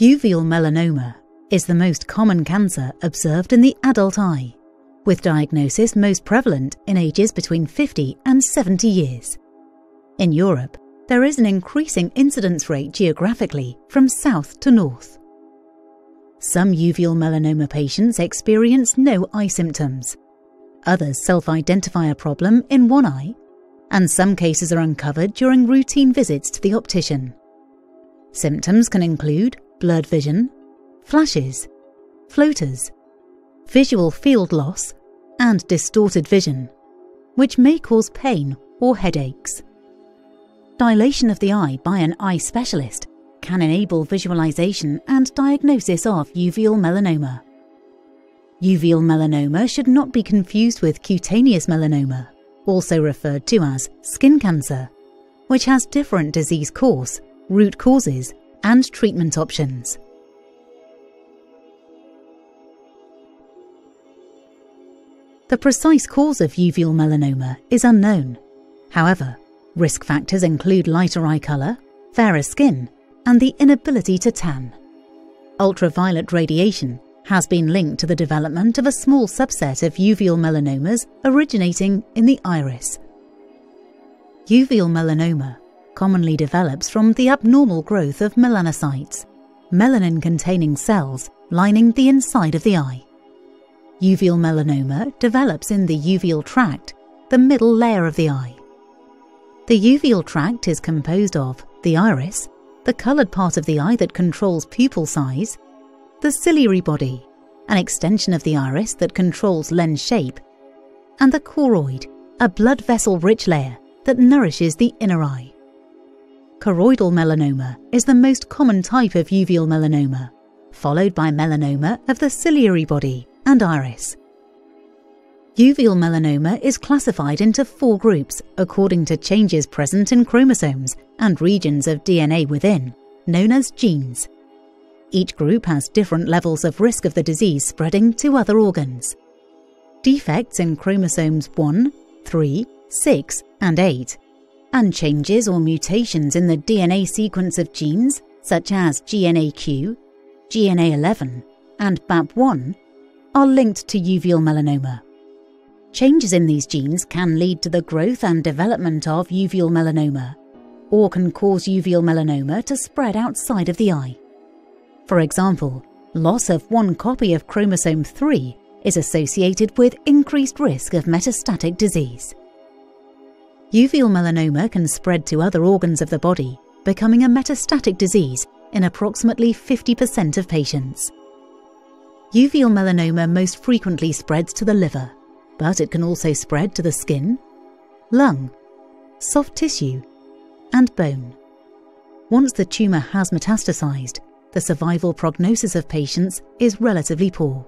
Uveal melanoma is the most common cancer observed in the adult eye, with diagnosis most prevalent in ages between 50 and 70 years. In Europe, there is an increasing incidence rate geographically from south to north. Some uveal melanoma patients experience no eye symptoms. Others self identify a problem in one eye, and some cases are uncovered during routine visits to the optician. Symptoms can include blurred vision, flashes, floaters, visual field loss, and distorted vision, which may cause pain or headaches. Dilation of the eye by an eye specialist can enable visualization and diagnosis of uveal melanoma. Uveal melanoma should not be confused with cutaneous melanoma, also referred to as skin cancer, which has different disease course, root causes, and treatment options. The precise cause of uveal melanoma is unknown. However, Risk factors include lighter eye colour, fairer skin, and the inability to tan. Ultraviolet radiation has been linked to the development of a small subset of uveal melanomas originating in the iris. Uveal melanoma commonly develops from the abnormal growth of melanocytes, melanin containing cells lining the inside of the eye. Uveal melanoma develops in the uveal tract, the middle layer of the eye. The uveal tract is composed of the iris, the coloured part of the eye that controls pupil size, the ciliary body, an extension of the iris that controls lens shape, and the choroid, a blood vessel rich layer that nourishes the inner eye. Choroidal melanoma is the most common type of uveal melanoma, followed by melanoma of the ciliary body and iris. Uveal melanoma is classified into four groups according to changes present in chromosomes and regions of DNA within, known as genes. Each group has different levels of risk of the disease spreading to other organs. Defects in chromosomes 1, 3, 6, and 8, and changes or mutations in the DNA sequence of genes such as GNAQ, GNA11, and BAP1 are linked to uveal melanoma. Changes in these genes can lead to the growth and development of uveal melanoma, or can cause uveal melanoma to spread outside of the eye. For example, loss of one copy of chromosome 3 is associated with increased risk of metastatic disease. Uveal melanoma can spread to other organs of the body, becoming a metastatic disease in approximately 50% of patients. Uveal melanoma most frequently spreads to the liver, but it can also spread to the skin, lung, soft tissue, and bone. Once the tumour has metastasised, the survival prognosis of patients is relatively poor.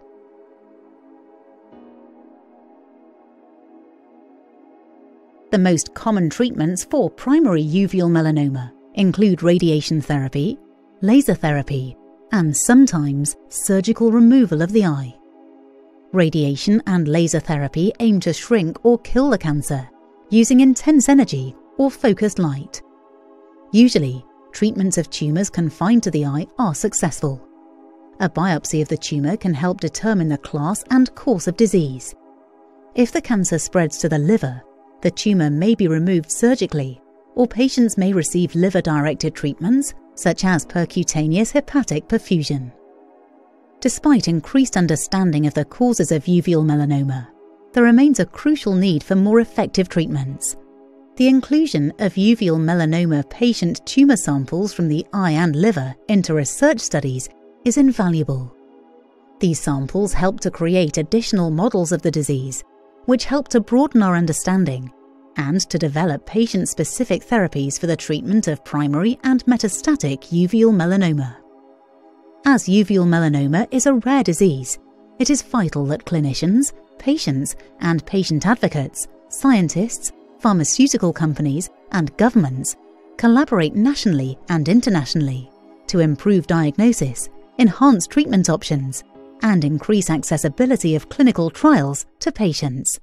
The most common treatments for primary uveal melanoma include radiation therapy, laser therapy, and sometimes surgical removal of the eye. Radiation and laser therapy aim to shrink or kill the cancer using intense energy or focused light. Usually, treatments of tumours confined to the eye are successful. A biopsy of the tumour can help determine the class and course of disease. If the cancer spreads to the liver, the tumour may be removed surgically, or patients may receive liver directed treatments such as percutaneous hepatic perfusion despite increased understanding of the causes of uveal melanoma. There remains a crucial need for more effective treatments. The inclusion of uveal melanoma patient tumour samples from the eye and liver into research studies is invaluable. These samples help to create additional models of the disease, which help to broaden our understanding and to develop patient specific therapies for the treatment of primary and metastatic uveal melanoma. As uveal melanoma is a rare disease, it is vital that clinicians, patients, and patient advocates, scientists, pharmaceutical companies, and governments collaborate nationally and internationally to improve diagnosis, enhance treatment options, and increase accessibility of clinical trials to patients.